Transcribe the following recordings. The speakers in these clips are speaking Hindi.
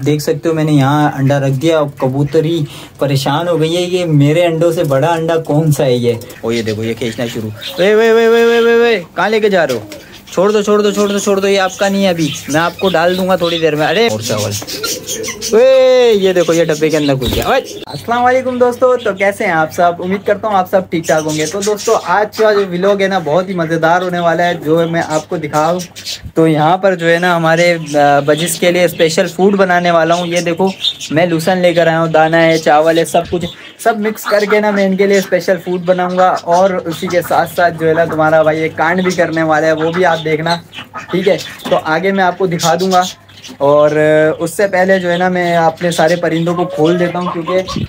देख सकते हो, मैंने यहाँ अंडा रख दिया अब कबूतरी परेशान हो गई है ये मेरे अंडों से बड़ा अंडा कौन सा है ये? ओ, ये देखो, ये खींचना शुरू। वे वे वे वे वे वे वे, कहाँ लेके जा रहे हो? छोड़ दो छोड़ दो छोड़ दो छोड़ दो ये आपका नहीं है अभी। मैं आपको डाल दूँगा थोड़ी देर में। अरे और चावल। वे ये देखो ये डब्बे के अंदर घुस गया। अस्सलाम वालेकुम दोस्तों तो कैसे हैं आप सब? उम्मीद करता हूँ आप सब ठीक ठाक होंगे। तो दोस्तों आज का जो व्लॉग है ना बहुत ही मज़ेदार होने वाला है जो मैं आपको दिखाऊँ। तो यहाँ पर जो है ना हमारे बजिस के लिए स्पेशल फ़ूड बनाने वाला हूँ। ये देखो मैं लूसन लेकर आया हूँ दाना है चावल है सब कुछ। सब मिक्स करके ना मैं इनके लिए स्पेशल फ़ूड बनाऊँगा। और उसी के साथ साथ जो है ना तुम्हारा भाई एक कांड भी करने वाला है वो भी आप देखना, ठीक है? तो आगे मैं आपको दिखा दूँगा। और उससे पहले जो है ना, मैं अपने सारे परिंदों को खोल देता हूँ, क्योंकि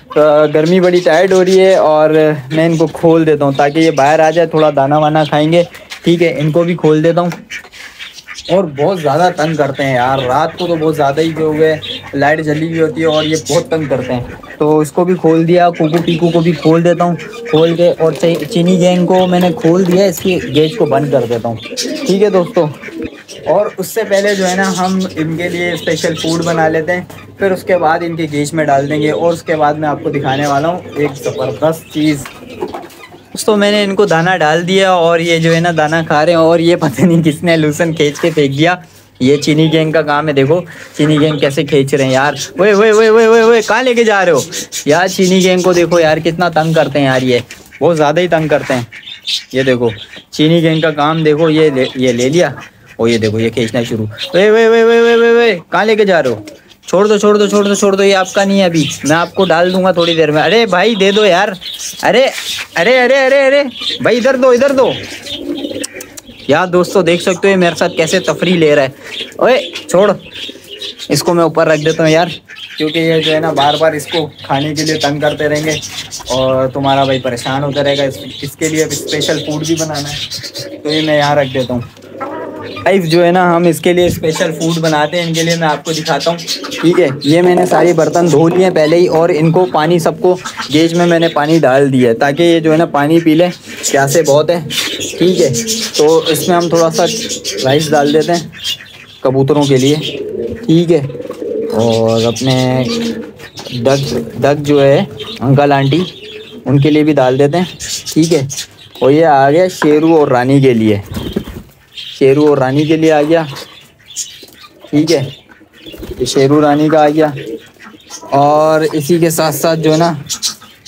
गर्मी बड़ी टाइट हो रही है, और मैं इनको खोल देता हूँ, ताकि ये बाहर आ जाए, थोड़ा दाना वाना खाएँगे, ठीक है? इनको भी खोल देता हूँ। और बहुत ज़्यादा तंग करते हैं यार। रात को तो बहुत ज़्यादा ही जो है, लाइट जली हुई होती है और ये बहुत तंग करते हैं। तो इसको भी खोल दिया, कुकू पीकू को भी खोल देता हूँ, खोल के और चीनी गैंग को मैंने खोल दिया, इसकी गेज को बंद कर देता हूँ। ठीक है दोस्तों? और उससे पहले जो है ना, हम इनके लिए स्पेशल फ़ूड बना लेते हैं, फिर उसके बाद इनके गेज में डाल देंगे और उसके बाद मैं आपको दिखाने वाला हूँ एक ज़बरदस्त चीज़। दोस्तों मैंने इनको दाना डाल दिया और ये जो है ना दाना खा रहे हैं और ये पता नहीं किसने लूसन खींच के फेंक दिया ये चीनी गैंग का काम है देखो चीनी गैंग कैसे खींच रहे हैं यार वे वे वे वे वे वे कहाँ लेके जा रहे हो यार चीनी गैंग को देखो यार कितना तंग करते हैं यार ये बहुत ज़्यादा ही तंग करते हैं ये देखो चीनी गैंग का काम देखो ये ये ले लिया और ये देखो ये खींचना शुरू वे वे वे वे वे वे वे कहाँ लेके जा रहे हो छोड़ दो छोड़ दो छोड़ दो छोड़ दो ये आपका नहीं है अभी। मैं आपको डाल दूँगा थोड़ी देर में। अरे भाई दे दो यार। अरे अरे अरे अरे अरे। भाई इधर दो इधर दो। यार दोस्तों देख सकते हो ये मेरे साथ कैसे तफरी ले रहा है। ओए छोड़। इसको मैं ऊपर रख देता हूँ यार क्योंकि ये जो है ना बार बार इसको खाने के लिए तंग करते रहेंगे और तुम्हारा भाई परेशान होता रहेगा। इस, इसके लिए स्पेशल फ़ूड भी बनाना है। तो ये मैं यहाँ रख देता हूँ। लाइफ जो है ना, हम इसके लिए स्पेशल फ़ूड बनाते हैं, इनके लिए मैं आपको दिखाता हूँ। ठीक है, ये मैंने सारे बर्तन धो लिए पहले ही, और इनको पानी सबको गेज में मैंने पानी डाल दिया है, ताकि ये जो है ना, पानी पी लें, प्यासे बहुत है। ठीक है तो इसमें हम थोड़ा सा राइस डाल देते हैं, कबूतरों के लिए। ठीक है, और अपने डग डग जो है, अंकल आंटी, उनके लिए भी डाल देते हैं। ठीक है, और ये आ गया शेरू और रानी के लिए। शेरू और रानी के लिए आ गया। ठीक है? ये शेरू रानी का आ गया। और इसी के साथ साथ जो है ना,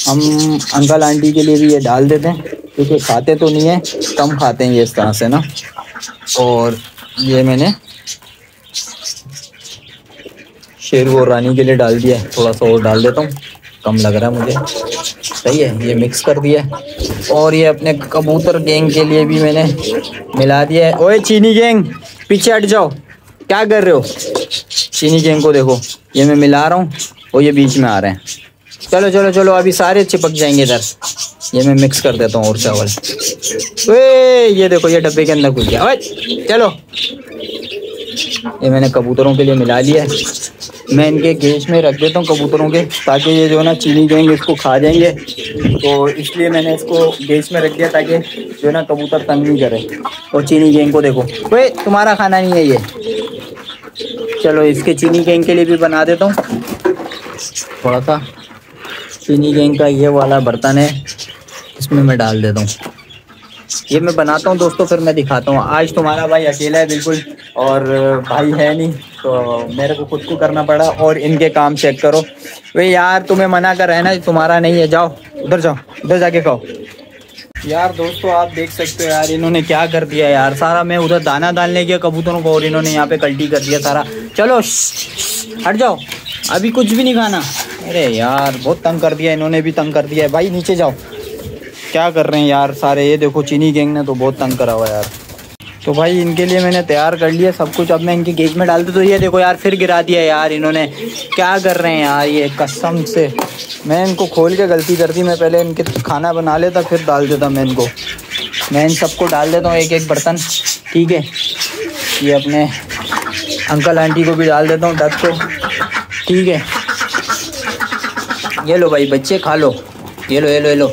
हम अंकल आंटी के लिए भी ये डाल देते हैं, क्योंकि खाते तो नहीं है, कम खाते हैं ये इस तरह से ना। और ये मैंने शेरू और रानी के लिए डाल दिया थोड़ा सा और डाल देता हूँ, कम लग रहा है मुझे। सही है, ये मिक्स कर दिया और ये अपने कबूतर गैंग के लिए भी मैंने मिला दिया है। ओए, चीनी गैंग पीछे हट जाओ। क्या कर रहे हो? चीनी गैंग को देखो, ये मैं मिला रहा हूँ और ये बीच में आ रहे हैं। चलो चलो चलो, अभी सारे चिपक जाएँगे इधर। ये मैं मिक्स कर देता हूँ और चावल। ओए, ये देखो, ये डब्बे के अंदर घुस गया। ओए, चलो। ये मैंने कबूतरों के लिए मिला लिया है। मैं इनके गेज में रख देता हूँ कबूतरों के, ताकि ये जो है ना चीनी गैंग इसको खा जाएँगे। तो इसलिए मैंने इसको गेज में रख दिया ताकि जो है ना कबूतर तंग नहीं करे। और चीनी गेंग को देखो। कोई तुम्हारा खाना नहीं है ये। चलो, इसके चीनी गेंग के लिए भी बना देता हूँ। थोड़ा सा। चीनी गेंग का ये वाला बर्तन है, इसमें मैं डाल देता हूँ। ये मैं बनाता हूँ दोस्तों, फिर मैं दिखाता हूँ। आज तुम्हारा भाई अकेला है बिल्कुल, और भाई है नहीं तो मेरे को खुद को करना पड़ा, और इनके काम चेक करो। वे यार, तुम्हें मना कर रहे ना, तुम्हारा नहीं है, जाओ, उधर जाओ, उधर जाके खाओ। यार दोस्तों, आप देख सकते हो यार, इन्होंने क्या कर दिया यार, सारा मैं उधर दाना डालने गया कबूतरों को, और इन्होंने यहाँ पे कल्टी कर दिया सारा। चलो हट जाओ, अभी कुछ भी नहीं खाना। अरे यार, बहुत तंग कर दिया, इन्होंने भी तंग कर दिया है, भाई नीचे जाओ। क्या कर रहे हैं यार? सारे, ये देखो, चीनी गैंग ने तो बहुत तंग करा हुआ यार। तो भाई, इनके लिए मैंने तैयार कर लिया सब कुछ। अब मैं इनके गेज में डाल दूँ तो ये देखो यार, फिर गिरा दिया यार इन्होंने। क्या कर रहे हैं यार ये कसम से? मैं इनको खोल के गलती कर दी। मैं पहले इनके खाना बना लेता, फिर डाल देता मैं इनको। मैं इन सबको डाल देता हूँ एक एक बर्तन। ठीक है? ये अपने अंकल, आंटी को भी डाल देता हूँ डक को। ठीक है? ये लो भाई, बच्चे खा लो। ये लो ये लो ये लो।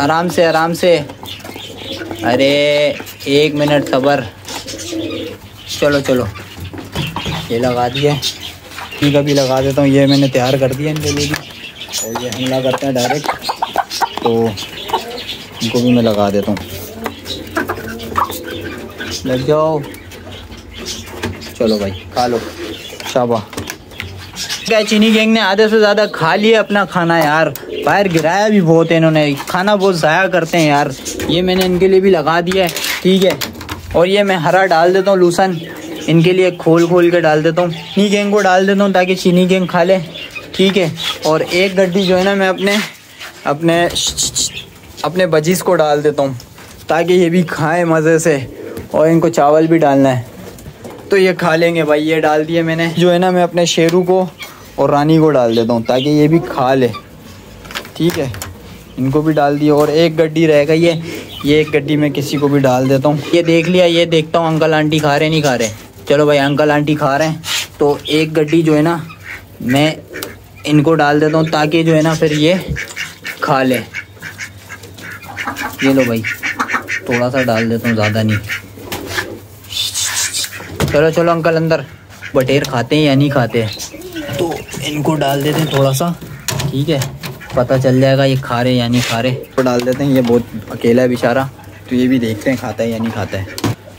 आराम से आराम से। अरे, एक मिनट सबर। चलो चलो। ये लगा दिया। ठीक अभी लगा देता हूँ। ये मैंने तैयार कर दिया इनके लिए भी। और ये हमला करते हैं डायरेक्ट तो इनको भी मैं लगा देता हूँ। लग जाओ। चलो भाई, खा लो। शाबा क्या चीनी गैंग ने आधे से ज़्यादा खा लिया अपना खाना यार। बाहर गिराया भी बहुत है इन्होंने। खाना बहुत ज़ाया करते हैं यार। ये मैंने इनके लिए भी लगा दिया है। ठीक है। और ये मैं हरा डाल देता हूँ, लूसन। इनके लिए खोल खोल के डाल देता हूँ। चीनी गेंग को डाल देता हूँ ताकि चीनी गेंग खा ले। ठीक है। और एक गड्डी जो है ना मैं अपने अपने अपने बजीज को डाल देता हूँ ताकि ये भी खाएँ मज़े से और इनको चावल भी डालना है। तो ये खा लेंगे भाई, ये डाल दिए मैंने। जो है ना मैं अपने शेरू को और रानी को डाल देता हूँ ताकि ये भी खा ले। ठीक है। इनको भी डाल दिया और एक गड्डी रह गई है। ये एक गड्डी में किसी को भी डाल देता हूँ। ये देख लिया, ये देखता हूँ अंकल आंटी खा रहे नहीं खा रहे चलो भाई, अंकल आंटी खा रहे हैं। तो एक गड्डी जो है ना, मैं इनको डाल देता हूँ ताकि जो है ना फिर ये खा ले। ये लो भाई, थोड़ा सा डाल देता हूँ, ज़्यादा नहीं। चलो चलो अंकल अंदर। बटेर खाते हैं या नहीं खाते तो इनको डाल देते हैं थोड़ा सा। ठीक है। पता चल जाएगा ये खा रहे या नहीं खा रहे। तो डाल देते हैं, ये बहुत अकेला है बेचारा। तो ये भी देखते हैं खाता है या नहीं खाता है।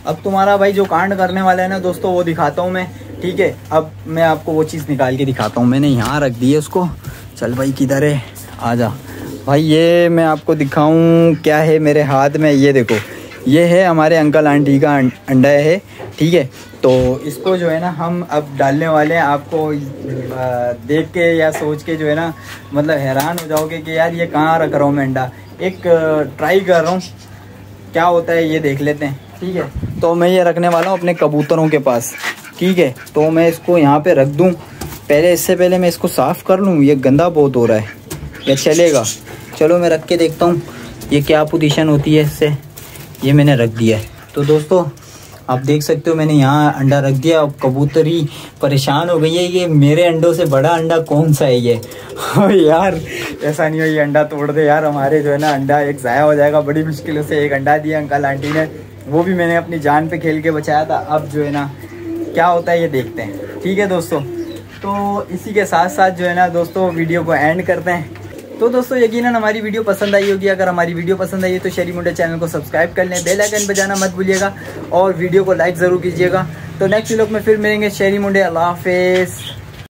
अब तुम्हारा भाई जो कांड करने वाला है ना दोस्तों, वो दिखाता हूँ मैं। ठीक है, अब मैं आपको वो चीज़ निकाल के दिखाता हूँ। मैंने यहाँ रख दी है उसको। चल भाई, किधर है? आ जा। भाई, ये मैं आपको दिखाऊँ, क्या है मेरे हाथ में? ये देखो। ये है हमारे अंकल आंटी का अंडा है, ठीक है? तो इसको जो है ना, हम अब डालने वाले हैं। आपको देख के या सोच के जो है ना मतलब हैरान हो जाओगे कि यार ये कहाँ रख रहा हूँ मैं अंडा। एक ट्राई कर रहा हूँ। क्या होता है ये देख लेते हैं, ठीक है? तो मैं ये रखने वाला हूँ अपने कबूतरों के पास, ठीक है? तो मैं इसको यहाँ पे रख दूँ। पहले, इससे पहले मैं इसको साफ़ कर लूँ। ये गंदा बहुत हो रहा है। या चलेगा। चलो मैं रख के देखता हूँ। ये क्या पोजीशन होती है इससे? ये मैंने रख दिया है। तो दोस्तों, आप देख सकते हो मैंने यहाँ अंडा रख दिया। अब कबूतरी परेशान हो गई है। ये मेरे अंडों से बड़ा अंडा कौन सा है ये? यार, ऐसा नहीं हो, ये अंडा तोड़ दे यार। हमारे जो है ना, अंडा एक ज़ाया हो जाएगा। बड़ी मुश्किलों से एक अंडा दिया अंकल आंटी ने। वो भी मैंने अपनी जान पे खेल के बचाया था। अब जो है ना, क्या होता है ये देखते हैं। ठीक है दोस्तों तो इसी के साथ साथ जो है ना, दोस्तों, वीडियो को एंड करते हैं। तो दोस्तों, यकीनन हमारी वीडियो पसंद आई होगी। अगर हमारी वीडियो पसंद आई है तो शेरी मुंडा चैनल को सब्सक्राइब कर लें, बेल आइकन बजाना मत भूलिएगा और वीडियो को लाइक ज़रूर कीजिएगा। तो नेक्स्ट लोग में फिर मिलेंगे। शेरी मुंडे, अल्लाह हाफिज़।